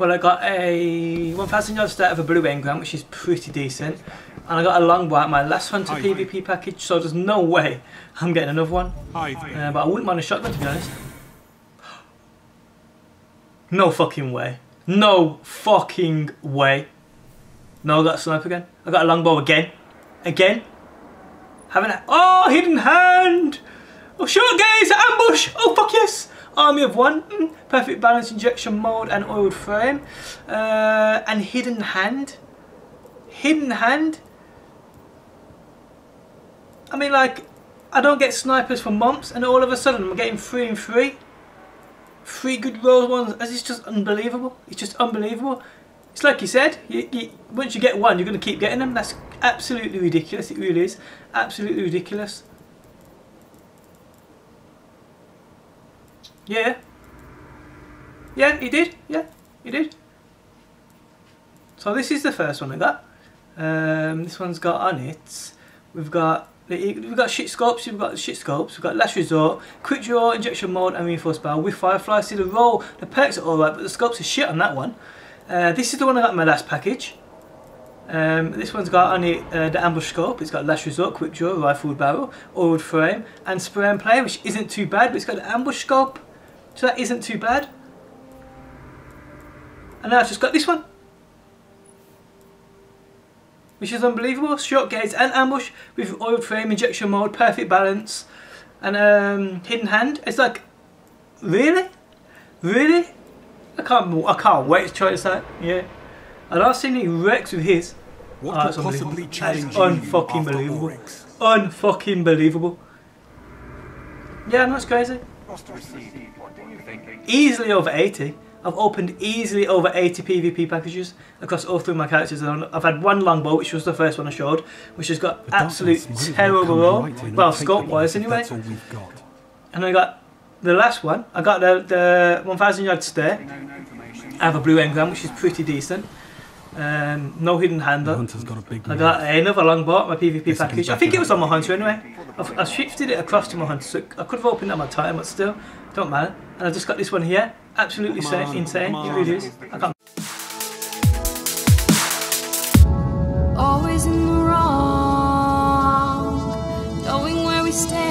Well, I got a 1,000 yard stare of a blue engram, which is pretty decent. And I got a longbow at my last hunter Hi. PvP package, so there's no way I'm getting another one. Uh, but I wouldn't mind a shotgun, to be honest. No fucking way. No fucking way. No, I got a sniper again. I got a longbow again. Again. Haven't I? Oh, hidden hand! Oh, short gaze, ambush! Oh, fuck yes! Army of one, mm, perfect balance, injection mold, and oiled frame. Uh, and hidden hand. Hidden hand. I mean, like, I don't get snipers for months, and all of a sudden I'm getting three and three. Three good roll ones. It's just unbelievable. It's just unbelievable. It's like you said, you, you, once you get one, you're going to keep getting them. That's absolutely ridiculous. It really is. Absolutely ridiculous. Yeah. Yeah, he did. Yeah, he did. So this is the first one I got. Um, this one's got on it. We've got we've got shit scopes. We've got shit scopes. We've got last resort, quick draw, injection mold, and reinforced barrel with firefly. See the roll, the perks are alright, but the scopes are shit on that one. Uh, this is the one I got in my last package. Um, this one's got on it uh, the ambush scope. It's got last resort, quick draw, rifled barrel, oiled frame, and spray and play, which isn't too bad. But it's got the ambush scope, so that isn't too bad. And now I've just got this one which is unbelievable. Short gaze and ambush with oiled frame, injection mold, perfect balance, and um, hidden hand. It's like, really, really? I can't, I can't wait to try this out. Yeah, and I've seen he wrecks with his. What Oh, could possibly challenge you unfucking believable. Unfucking believable. Yeah, that's crazy. Easily over 80. I've opened easily over 80 PvP packages across all three of my characters. And I've had one longbow, which was the first one I showed, which has got The darkness absolute might as well terrible roll. right Well, and take scope wise anyway. That's all we've got. And I got the last one. I got the, the 1000 yard stare. I have a blue engram, which is pretty decent. Um, no hidden hand The hunter's got a big I got another longbow, my PvP Guess package. I think it it was on my hunter anyway. I've, I shifted it across to my hunter, so I could have opened it on my time, but still, don't matter. And I just got this one here. Absolutely Come on, insane. come It really is. I can't. always in the wrong, knowing where we stand.